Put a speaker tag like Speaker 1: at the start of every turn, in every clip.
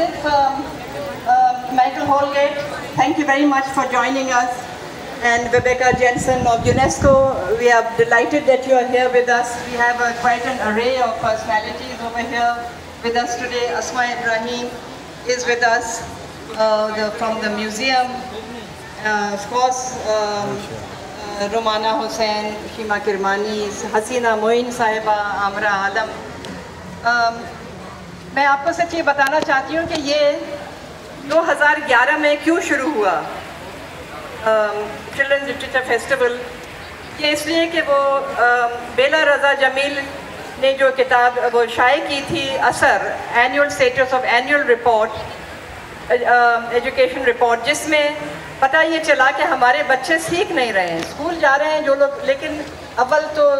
Speaker 1: Asif, um, um, Michael Holgate, thank you very much for joining us. And Rebecca Jensen of UNESCO, we are delighted that you are here with us. We have a, quite an array of personalities over here with us today. Asma Ibrahim is with us uh, the, from the museum. Uh, of course, um, uh, Romana Hussain, Shima Kirmani, Hasina Moin Sahiba, Amra Alam. Um, میں آپ کو سچ یہ بتانا چاہتی ہوں کہ یہ دو ہزار گیارہ میں کیوں شروع ہوا؟ چلڈرنز لٹریچر فیسٹیول یہ اس لیے کہ وہ بیلا رضا جمیل نے جو کتاب وہ شائع کی تھی، اثر annual status of annual report education report جس میں پتہ یہ چلا کہ ہمارے بچے سیکھ نہیں رہے ہیں اسکول جا رہے ہیں جو لوگ، لیکن اول تو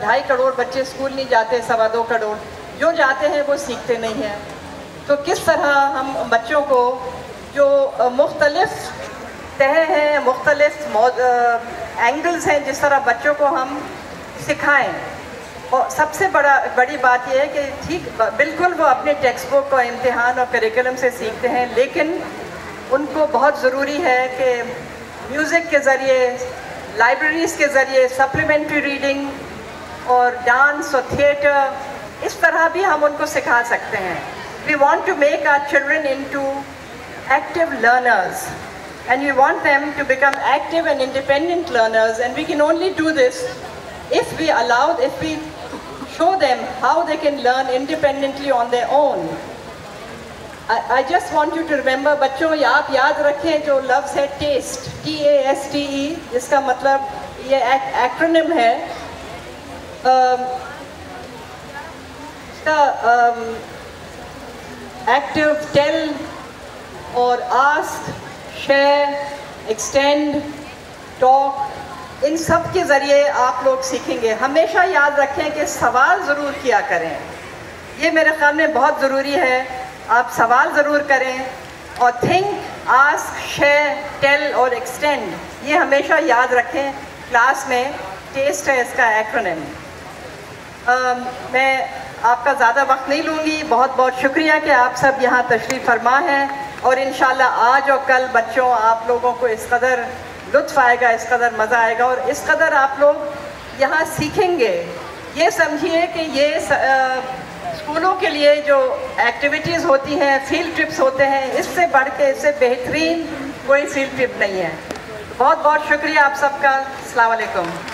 Speaker 1: ڈھائی کروڑ بچے اسکول نہیں جاتے، سوا دو کروڑ۔ جو جاتے ہیں وہ سیکھتے نہیں ہیں۔ تو کس طرح ہم بچوں کو جو مختلف تہ ہیں، مختلف اینگلز ہیں، جس طرح بچوں کو ہم سکھائیں۔ اور سب سے بڑا، بڑی بات یہ ہے کہ ٹھیک، بالکل وہ اپنے ٹیکسٹ بک کو امتحان اور کریکلم سے سیکھتے ہیں، لیکن ان کو بہت ضروری ہے کہ میوزک کے ذریعے لائبریریز کے ذریعے سپلیمنٹری ریڈنگ اور ڈانس اور تھیٹر اس طرح بھی ہم ان کو سکھا سکتے ہیں۔ We want to make our children into active learners and we want them to become active and independent learners and we can only do this if we allowed if we show them how they can learn independently on they own I just want you to remember بچوں آپ یاد رکھیں جو لفظ ہے test T A S T E جس کا مطلب یہ ایکرونم ہے کا ایکٹیو ٹیل اور آسک شیئر ایکسٹینڈ ٹاک ان سب کے ذریعے آپ لوگ سیکھیں گے۔ ہمیشہ یاد رکھیں کہ سوال ضرور کیا کریں۔ یہ میرے خیال میں بہت ضروری ہے۔ آپ سوال ضرور کریں اور تھنک آسک شیئر ٹیل اور ایکسٹینڈ یہ ہمیشہ یاد رکھیں۔ کلاس میں ٹیسٹ ہے اس کا ایکرونیم میں آپ کا زیادہ وقت نہیں لوں گی۔ بہت بہت شکریہ کہ آپ سب یہاں تشریف فرما ہیں۔ اور انشاءاللہ آج اور کل بچوں، آپ لوگوں کو اس قدر لطف آئے گا، اس قدر مزہ آئے گا اور اس قدر آپ لوگ یہاں سیکھیں گے۔ یہ سمجھیے کہ یہ اسکولوں کے لیے جو ایکٹیویٹیز ہوتی ہیں فیلڈ ٹرپس ہوتے ہیں، اس سے بڑھ کے، اس سے بہترین کوئی فیلڈ ٹرپ نہیں ہے۔ بہت بہت شکریہ آپ سب کا۔ السلام علیکم۔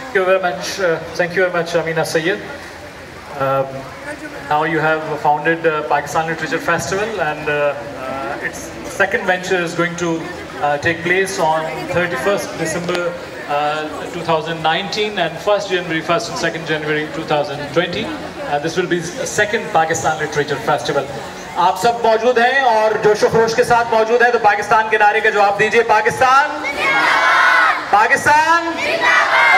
Speaker 2: Thank you very much. Uh, thank you very much, Amina Sayed Um, now you have founded uh, Pakistan Literature Festival and uh, uh its second venture is going to uh, take place on 31st December uh, 2019 and 1st January, 1st and 2nd January 2020. this will be the second Pakistan Literature Festival.
Speaker 3: آپ سب موجود ہیں اور جوش و خروش کے ساتھ موجود ہیں، تو پاکستان کے نعرے کا جواب دیجیے۔ پاکستان؟ پاکستان؟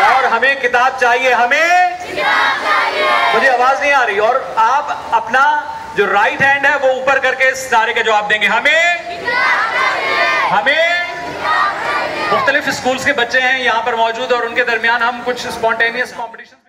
Speaker 3: اور ہمیں کتاب چاہیے، ہمیں؟ مجھے آواز نہیں آ رہی۔ اور آپ اپنا جو رائٹ ہینڈ ہے، وہ اوپر کر کے اس نعرے کا جواب دیں گے۔ ہمیں؟ ہمیں؟ مختلف اسکولز کے بچے ہیں یہاں پر موجود اور ان کے درمیان ہم کچھ اسپونٹینیس کمپٹیشن